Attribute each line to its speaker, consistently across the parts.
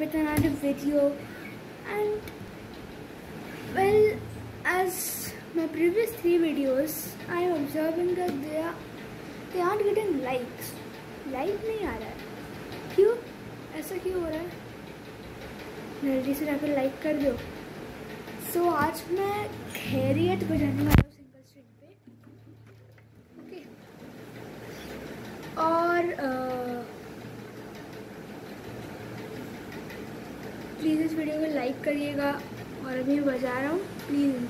Speaker 1: with another video and well as my previous three videos I am observing that they are they aren't getting likes like नहीं आ रहा है क्यों ऐसा क्यों हो रहा है जल्दी से जाकर लाइक कर दो सो so, आज मैं खैरियत बजाने वाला हूँ सिंगल स्ट्रिंग पे ओके और प्लीज़ इस वीडियो को लाइक करिएगा और अभी मैं बजा रहा हूँ। Please.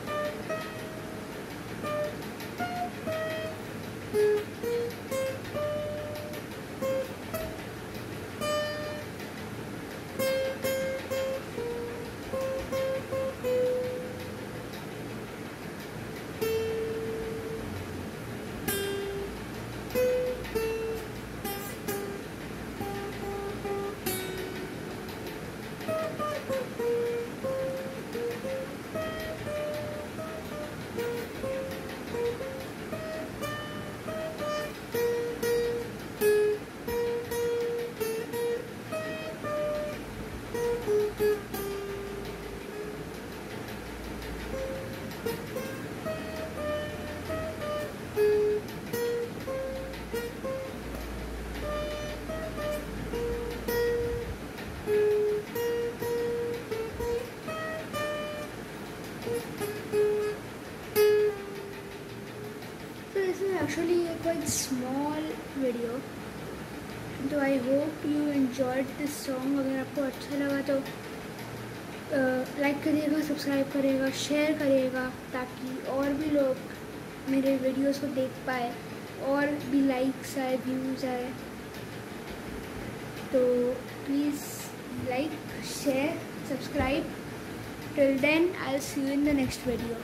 Speaker 1: Enjoy actually a quite small video. तो I hope you enjoyed this song अगर आपको अच्छा लगा तो लाइक करिएगा सब्सक्राइब करिएगा शेयर करिएगा, ताकि और भी लोग मेरे वीडियोस को देख पाए और भी लाइक्स आए व्यूज़ आए। तो please like share subscribe Till then, I'll see you in the next video.